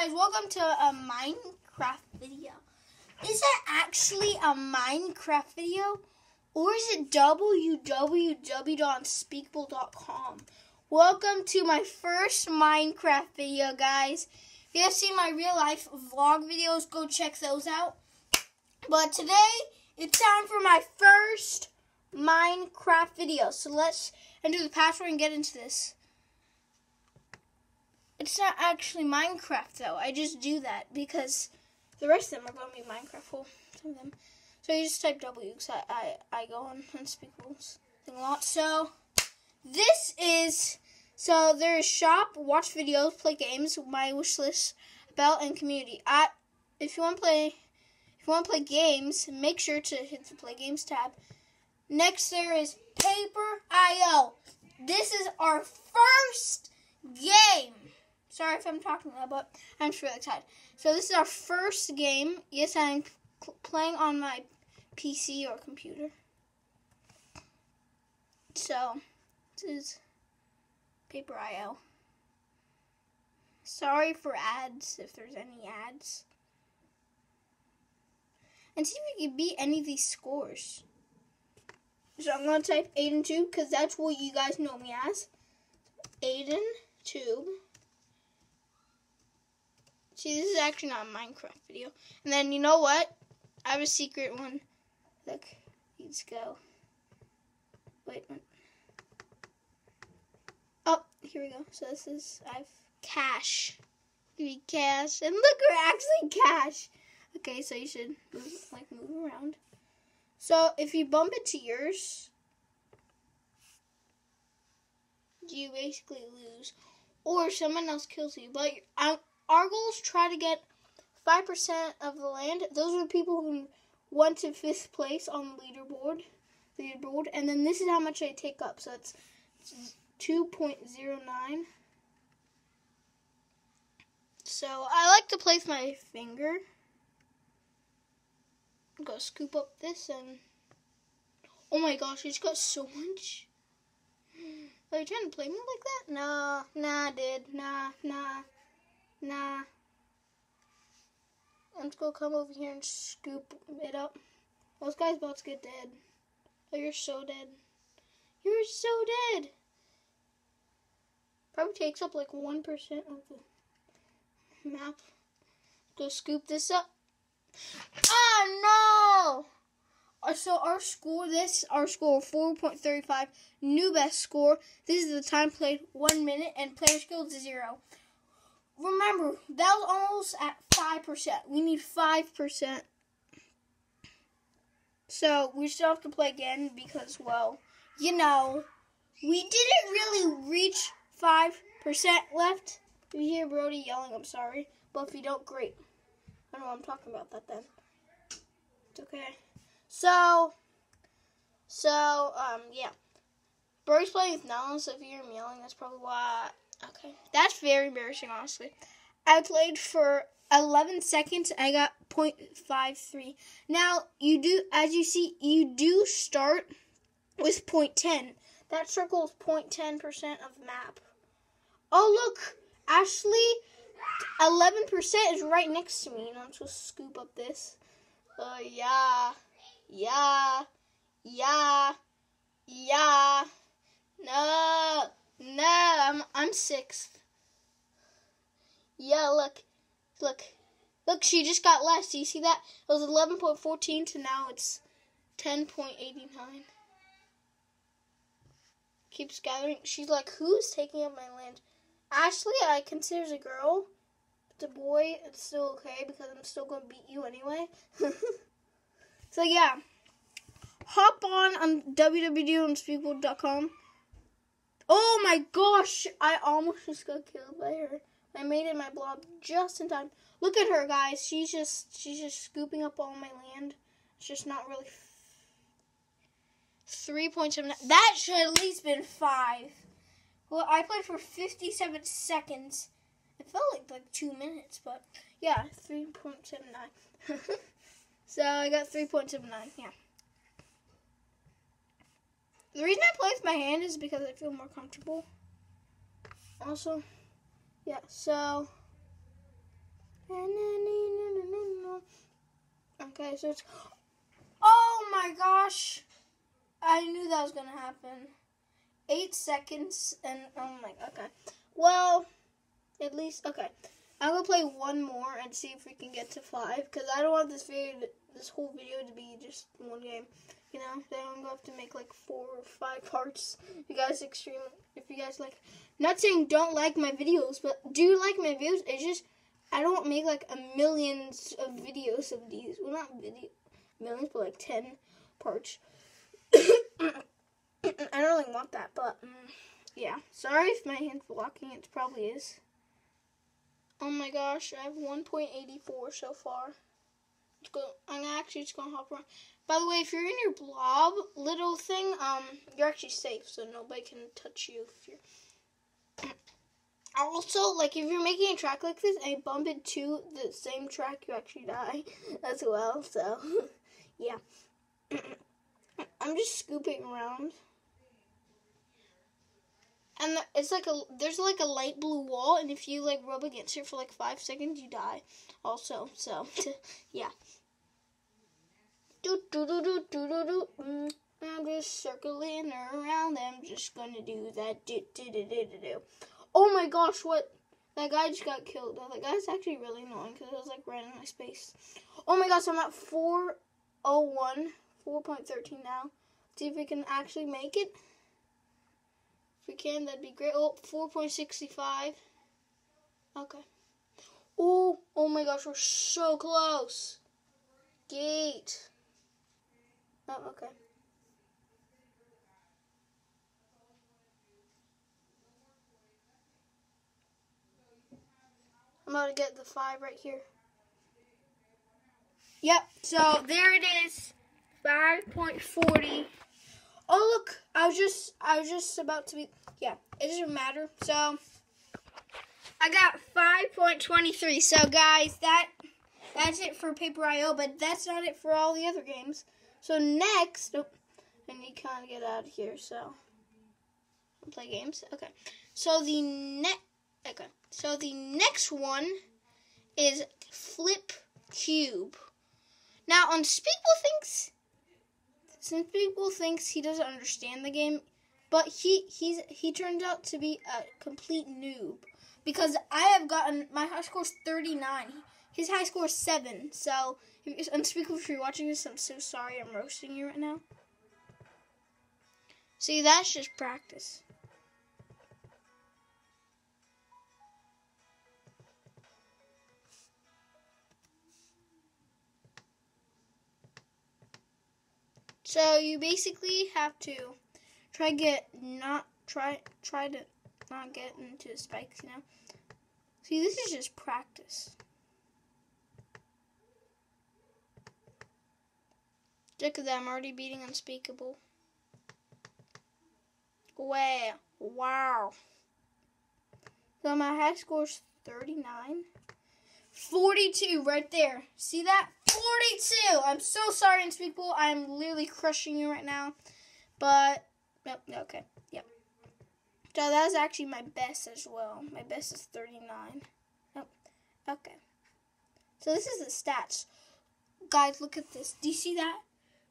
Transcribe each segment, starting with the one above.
guys, welcome to a Minecraft video. Is that actually a Minecraft video? Or is it www.speakable.com? Welcome to my first Minecraft video, guys. If you have seen my real life vlog videos, go check those out. But today, it's time for my first Minecraft video. So let's enter the password and get into this. It's not actually Minecraft though. I just do that because the rest of them are going to be Minecraft. Well, some of them. So you just type W because I, I, I go on Unspeakables thing a lot. So this is so there is shop, watch videos, play games, my wish list, about and community. I if you want to play if you want to play games, make sure to hit the play games tab. Next there is Paper IO. This is our first game. Sorry if I'm talking loud, but I'm just really excited. So this is our first game. Yes, I'm playing on my PC or computer. So this is Paper IO. Sorry for ads if there's any ads. And see if we can beat any of these scores. So I'm gonna type Aiden Tube because that's what you guys know me as. Aiden Tube. See, this is actually not a Minecraft video. And then, you know what? I have a secret one. Look, let's go. Wait, wait. Oh, here we go. So this is, I have cash. Give me cash. And look, we're actually cash. Okay, so you should move, like, move around. So, if you bump into yours, you basically lose. Or someone else kills you. But I'm, goals try to get 5% of the land. Those are the people who went to fifth place on the leaderboard. Leaderboard, and then this is how much I take up. So it's 2.09. So I like to place my finger. Go scoop up this and oh my gosh, it's got so much. Are you trying to play me like that? Nah, nah, dude, nah, nah. Nah. I'm just gonna come over here and scoop it up. Those guys about to get dead. Oh, you're so dead. You're so dead. Probably takes up like 1% of the map. Go scoop this up. Oh, no! Uh, so our score, this our score 4.35, new best score. This is the time played, one minute, and player skills zero remember, that was almost at 5%. We need 5%. So, we still have to play again because, well, you know, we didn't really reach 5% left. You hear Brody yelling, I'm sorry. But if you don't, great. I don't know I'm talking about that then. It's okay. So, so, um, yeah. Brody's playing with Nellen, so if you hear him yelling, that's probably why Okay. That's very embarrassing, honestly. I played for 11 seconds. I got 0.53. Now, you do, as you see, you do start with 0.10. That circle is 0.10% of the map. Oh, look. Ashley, 11% is right next to me. And I'm supposed to scoop up this. Uh, yeah. Yeah. Yeah. Yeah. I'm sixth. Yeah, look, look, look. She just got less. Do you see that? It was eleven point fourteen to now it's ten point eighty nine. Keeps gathering. She's like, who's taking up my land? Ashley, I consider as a girl. A boy, it's still okay because I'm still gonna beat you anyway. so yeah, hop on um, on www.unspeakable.com Oh my gosh! I almost just got killed by her. I made it my blob just in time. Look at her, guys. She's just she's just scooping up all my land. It's just not really. Three point seven. That should at least been five. Well, I played for fifty-seven seconds. It felt like like two minutes, but yeah, three point seven nine. so I got three point seven nine. Yeah. The reason I play with my hand is because I feel more comfortable. Also, yeah, so. Okay, so it's. Oh my gosh! I knew that was gonna happen. Eight seconds, and oh my, okay. Well, at least, okay. I'm gonna play one more and see if we can get to five, because I don't want this video, this whole video to be just one game. You know, then I'm gonna have to make like four or five parts. You guys extreme, if you guys like, not saying don't like my videos, but do you like my videos. It's just I don't make like a millions of videos of these. Well, not video millions, but like ten parts. I don't really want that, but um, yeah. Sorry if my hand's blocking. It probably is. Oh my gosh, I have 1.84 so far. I'm actually just gonna hop around. By the way, if you're in your blob little thing, um, you're actually safe, so nobody can touch you if you're. Also, like if you're making a track like this and you bump into the same track, you actually die as well. So, yeah. I'm just scooping around and it's like a there's like a light blue wall, and if you like rub against it for like five seconds, you die. Also, so yeah. Do do do do do do do. Mm, I'm just circling around. I'm just gonna do that. Do do do do do do. Oh my gosh! What? That guy just got killed. That guy's actually really annoying because it was like right in my space. Oh my gosh! I'm at 401, 4.13 now. See if we can actually make it If we can, that'd be great. Oh, 4.65. Okay. Oh, oh my gosh, we're so close. Gate. Oh, okay. I'm about to get the five right here. Yep, so there it is. 5.40. Oh look, I was just I was just about to be yeah, it doesn't matter. So I got 5.23. So guys, that that's it for Paper IO, but that's not it for all the other games. So next, oh, I need to kind of get out of here. So play games. Okay. So the net. Okay. So the next one is Flip Cube. Now, Unspeakable thinks since people thinks he doesn't understand the game, but he he's he turns out to be a complete noob because I have gotten my high score is 39. His high score is 7. So, if, unspeakable if you're watching this, I'm so sorry I'm roasting you right now. See, that's just practice. So you basically have to try get not try try to not get into spikes, you know. See, this is just practice. Look at that, I'm already beating Unspeakable. Wow. Wow. So my high score is 39. 42 right there. See that? 42. I'm so sorry, Unspeakable. I'm literally crushing you right now. But, nope, okay. Yep. So that was actually my best as well. My best is 39. Nope. Okay. So this is the stats. Guys, look at this. Do you see that?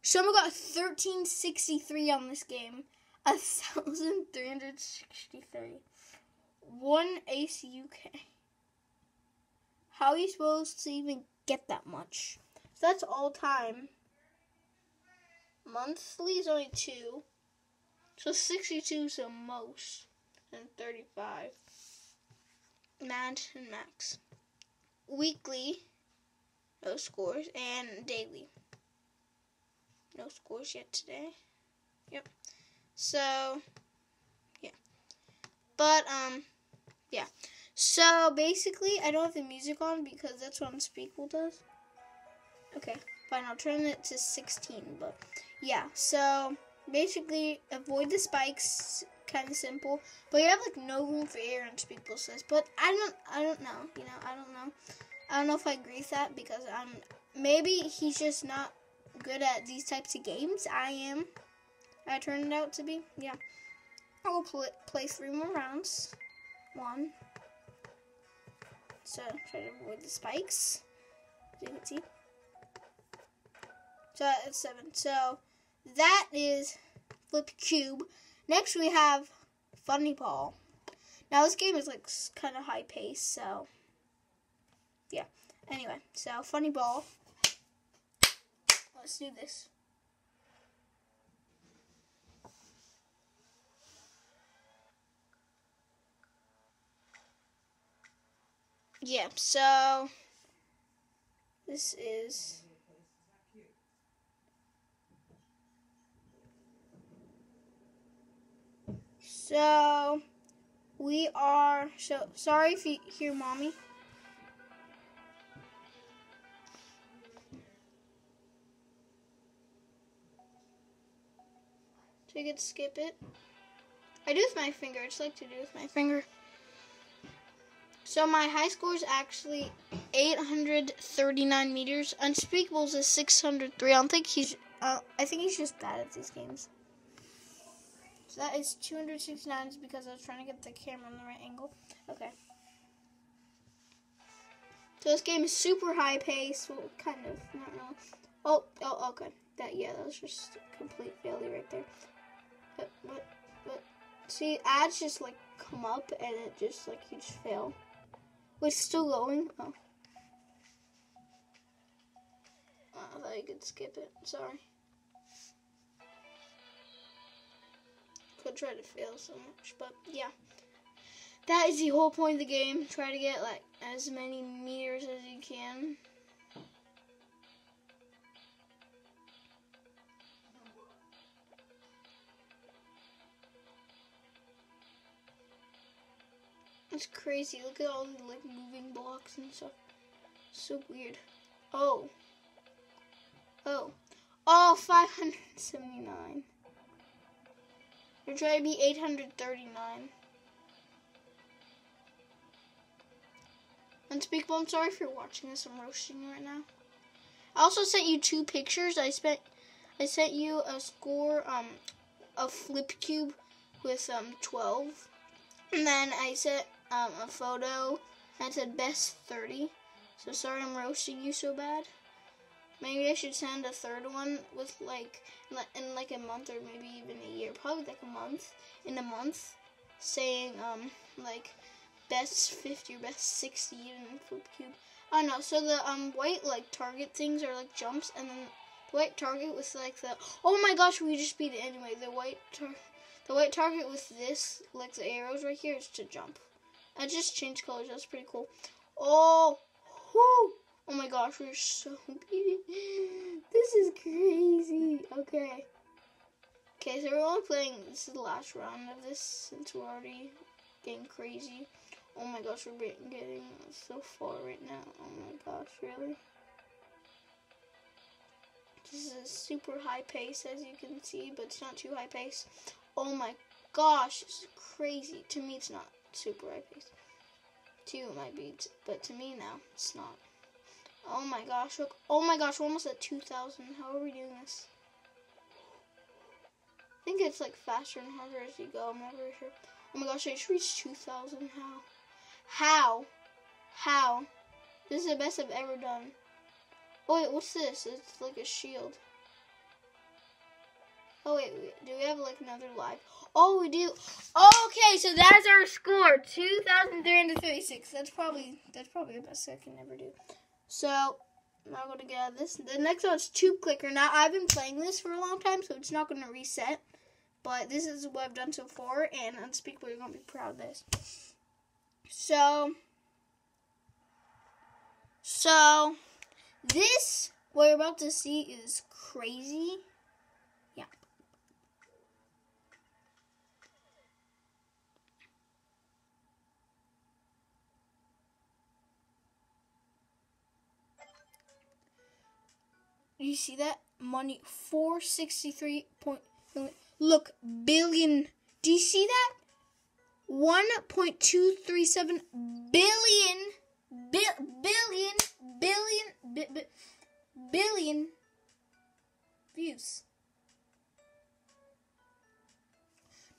Someone got 1363 on this game. 1,363. One ace UK. How are you supposed to even get that much? So that's all time. Monthly is only two. So 62 is the most. And 35. Max and max. Weekly, no scores. And daily. No scores yet today. Yep. So, yeah. But, um, yeah. So, basically, I don't have the music on because that's what Unspeakable does. Okay, fine. I'll turn it to 16. But yeah, so basically avoid the spikes. Kind of simple, but you have like no room for air Unspeakable says. But I don't, I don't know. You know, I don't know. I don't know if I agree with that because I'm maybe he's just not good at these types of games. I am. I turned out to be. Yeah. I will play, play three more rounds. One. So try to avoid the spikes. As you can see. So that's seven. So that is Flip Cube. Next we have Funny Ball. Now this game is like kind of high pace, so yeah. Anyway, so Funny Ball. Let's do this. Yeah, so this is So we are so sorry if you hear mommy. So you can skip it. I do with my finger. It's like to do with my finger. So my high score is actually 839 meters. Unspeakables is 603. I don't think he's. Uh, I think he's just bad at these games. So that is 269 because I was trying to get the camera on the right angle. Okay. So this game is super high pace. Well, kind of. Not really. Oh, oh, okay. That yeah, that was just a complete failure right there. But what? But see, ads just like come up and it just like you just fail. Wait, still going? Oh. oh. I thought you could skip it. Sorry. Could try to fail so much, but yeah. That is the whole point of the game. Try to get like as many meters as you can. It's crazy. Look at all the like moving blocks and stuff. So weird. Oh. Oh. Oh, 579. You're trying to be 839. Unspeakable, I'm sorry if you're watching this. I'm roasting you right now. I also sent you two pictures. I spent I sent you a score um a flip cube with um 12. And then I sent um, a photo that said best 30. So sorry I'm roasting you so bad. Maybe I should send a third one with like in like a month or maybe even a year, probably like a month in a month, saying um like best 50 or best 60 even flip cube. I don't know. So the um white like target things are like jumps, and then the white target with like the oh my gosh, we just beat it anyway. The white tar- the white target with this like the arrows right here is to jump. I just changed colors. That's pretty cool. Oh, whoo. Oh my gosh, we're so beat This is crazy. Okay. Okay, so we're only playing, this is the last round of this since we're already getting crazy. Oh my gosh, we're getting so far right now. Oh my gosh, really? This is super high pace as you can see, but it's not too high pace. Oh my gosh, this is crazy. To me, it's not super you, it might be, but to me now, it's not. Oh my gosh, look. Oh my gosh, we're almost at 2,000. How are we doing this? I think it's like faster and harder as you go. I'm not very sure. Oh my gosh, I just reached 2,000. How? How? How? This is the best I've ever done. Oh wait, what's this? It's like a shield. Oh wait, do we have like another live? Oh, we do. Okay, so that's our score, two thousand three hundred thirty-six. That's probably that's probably the best I can ever do. So I'm not to get out of this. The next one's Tube Clicker. Now, I've been playing this for a long time, so it's not to reset. But this is what I've done so far, and Unspeakable, you're to be proud of this. So, so, this, what you're about to see is crazy. Do you see that? Money 463 point look billion. Do you see that? 1.237 billion bi- billion billion bi- bi- billion views.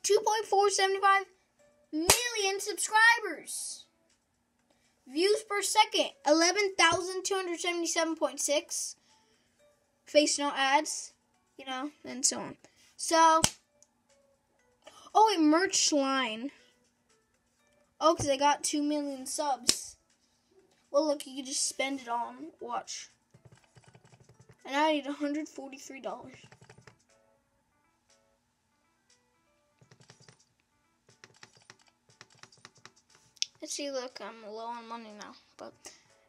2.475 million subscribers. Views per second 11,277.6 face no ads, you know, and so on. So, oh, a merch line. Oh, because I got 2 million subs. Well, look, you can just spend it on. Watch. And I need $143. Let's see, look, I'm low on money now. But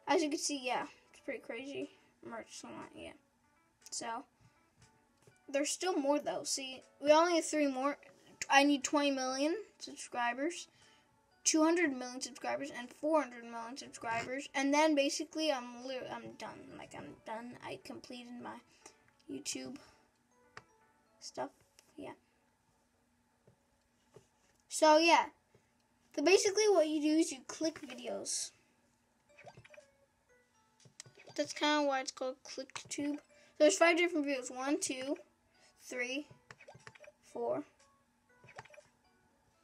as you can see, yeah, it's pretty crazy. Merch line, yeah. So, there's still more though. See, we only have three more. I need 20 million subscribers. 200 million subscribers and 400 million subscribers. And then basically I'm I'm done. Like I'm done. I completed my YouTube stuff. Yeah. So yeah. So basically what you do is you click videos. That's kind of why it's called ClickTube there's five different views. One, two, three, four,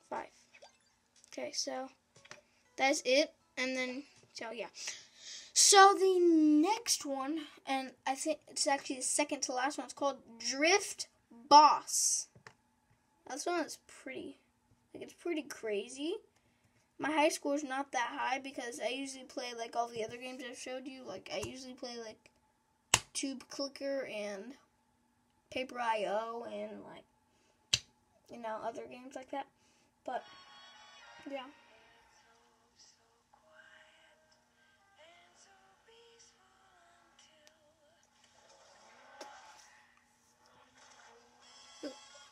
five. Okay, so that's it. And then, so yeah. So the next one, and I think it's actually the second to last one, it's called Drift Boss. This one is pretty, like it's pretty crazy. My high score is not that high because I usually play like all the other games I've showed you. Like I usually play like Tube Clicker and Paper IO and like you know other games like that. But yeah.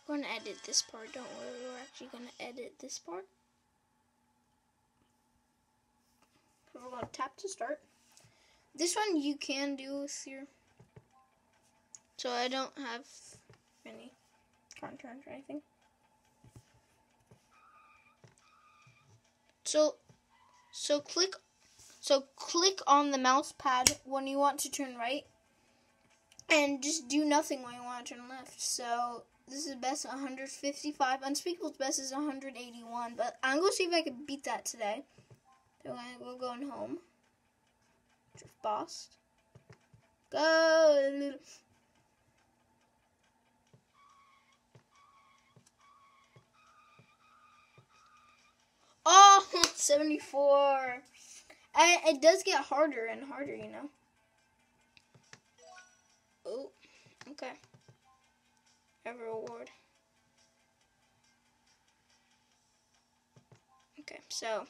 We're gonna edit this part, don't worry, we're actually gonna edit this part. We're gonna tap to start. This one you can do with your so I don't have any content or anything. So, so click, so click on the mouse pad when you want to turn right, and just do nothing when you want to turn left. So this is best 155. Unspeakable's best is 181, but I'm gonna see if I can beat that today. So we're going home. Drift boss. Go. Oh, 74. And it does get harder and harder, you know. Oh, okay. Have a reward. Okay, so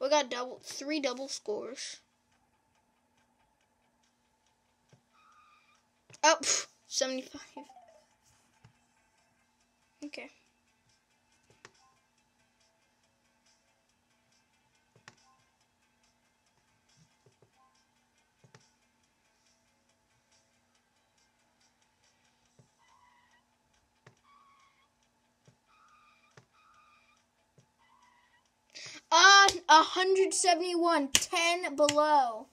we got double three double scores. Oh, 75. Okay. 171, 10 below.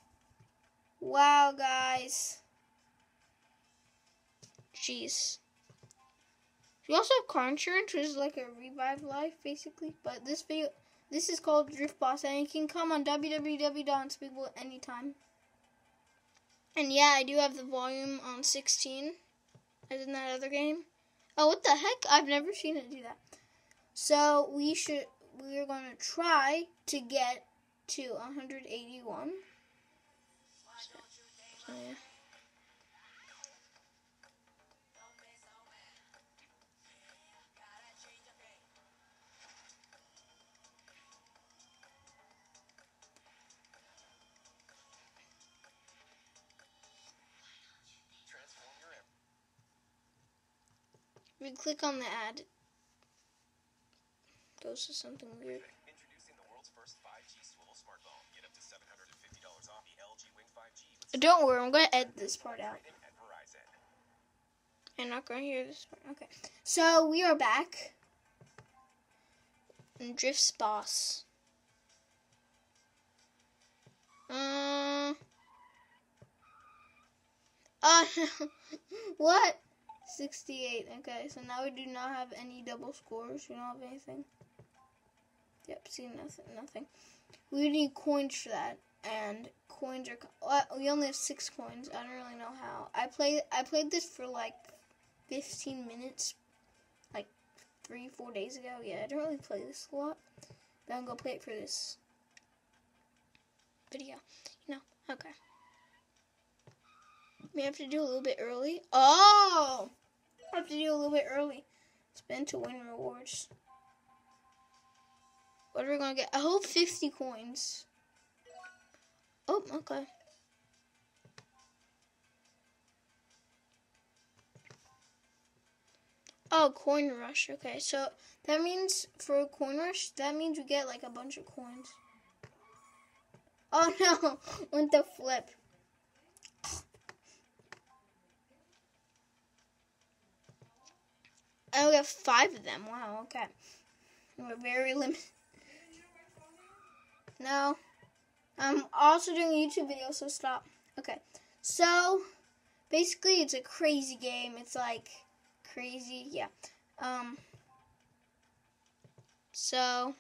Wow, guys. Jeez. We also have car insurance, which is like a revive life, basically. But this video, this is called Drift Boss, and you can come on www.unspeakable anytime. And yeah, I do have the volume on 16, as in that other game. Oh, what the heck? I've never seen it do that. So we should we are going to try to get to 181. So, yeah. We click on the ad goes to something weird. Don't worry, I'm going to edit this part out. I'm not going to hear this part. Okay. So, we are back. And Drift's boss. Uh, uh, what? 68. Okay, so now we do not have any double scores. We don't have anything. Yep, see nothing, nothing. We need coins for that, and coins are. We only have six coins. I don't really know how. I played. I played this for like 15 minutes, like three, four days ago. Yeah, I don't really play this a lot. But I'm gonna play it for this video. You know. Okay. We have to do a little bit early. Oh, I have to do a little bit early. Spend to win rewards. What are we gonna get? I hope 50 coins. Oh, okay. Oh, coin rush. Okay, so that means for a coin rush, that means we get like a bunch of coins. Oh no, went the flip. I have five of them. Wow, okay. We're very limited. No. I'm also doing a YouTube video, so stop. Okay. So, basically, it's a crazy game. It's like crazy. Yeah. Um. So.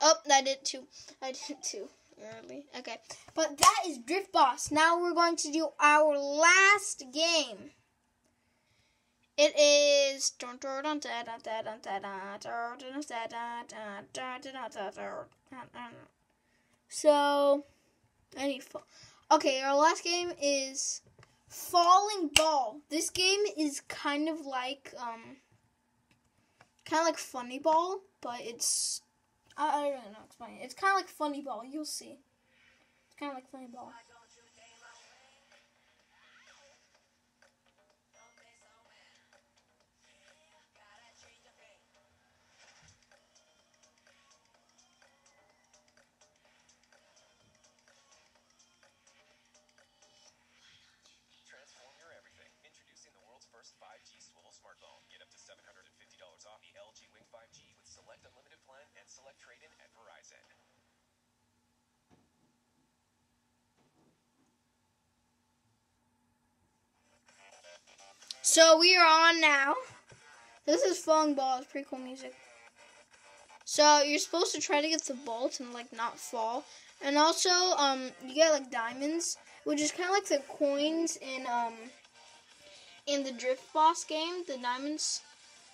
Oh, I did too. I did too early. Okay. But that is Drift Boss. Now we're going to do our last game. It is so any okay. Our last game is Falling Ball. This game is kind of like um, kind of like Funny Ball, but it's I, I don't know explain it. It's kind of like Funny Ball. You'll see. It's kind of like Funny Ball. So we are on now. This is Falling Ball. It's pretty cool music. So you're supposed to try to get the ball and like not fall, and also um you get like diamonds, which is kind of like the coins in um in the Drift Boss game, the diamonds,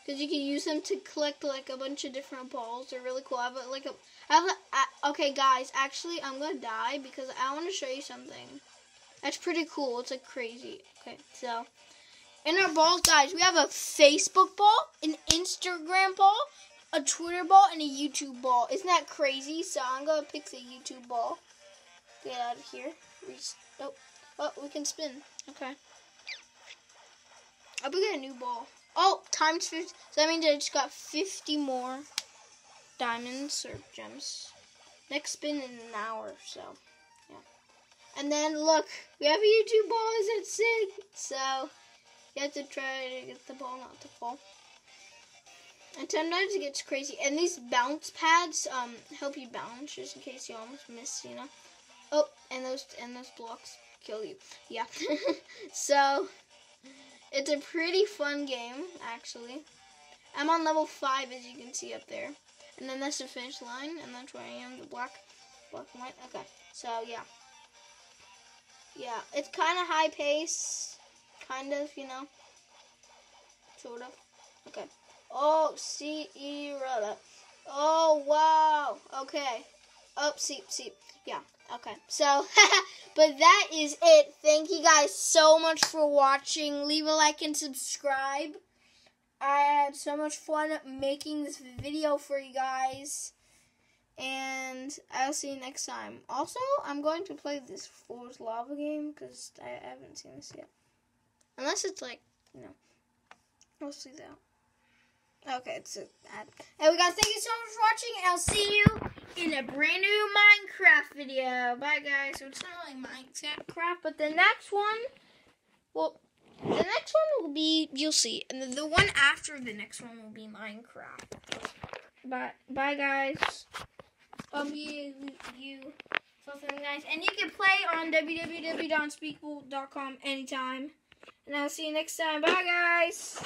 because you can use them to collect like a bunch of different balls. They're really cool. I have a, like a I have okay guys. Actually, I'm gonna die because I want to show you something. That's pretty cool. It's like crazy. Okay, so. In our balls, guys, we have a Facebook ball, an Instagram ball, a Twitter ball, and a YouTube ball. Isn't that crazy? So I'm gonna pick the YouTube ball. Get out of here. Oh, oh, we can spin. Okay. Oh, I'll get a new ball. Oh, times 50. So that means I just got 50 more diamonds or gems. Next spin in an hour, so yeah. And then look, we have a YouTube ball. Is it sick? So. You have to try to get the ball not to fall. And sometimes it gets crazy. And these bounce pads um help you bounce just in case you almost miss, you know. Oh, and those and those blocks kill you. Yeah. so it's a pretty fun game, actually. I'm on level five as you can see up there. And then that's the finish line, and that's where I am, the black black and white. Okay. So yeah. Yeah, it's kinda high pace kind of, you know, sort of. Okay. Oh, see, Oh, wow. Okay. Oh, see, see. Yeah. Okay. So, but that is it. Thank you guys so much for watching. Leave a like and subscribe. I had so much fun making this video for you guys. And I'll see you next time. Also, I'm going to play this Floors Lava game because I haven't seen this yet. Unless it's like, you know, mostly that. Okay, it's an ad. Anyway, guys, thank you so much for watching, and I'll see you in a brand new Minecraft video. Bye, guys. So it's not really Minecraft, but the next one, well, the next one will be, you'll see, and the, the one after the next one will be Minecraft. Bye, bye, guys. I'll be you something nice, and you can play on www.unspeakable.com anytime. And I'll see you next time. Bye, guys.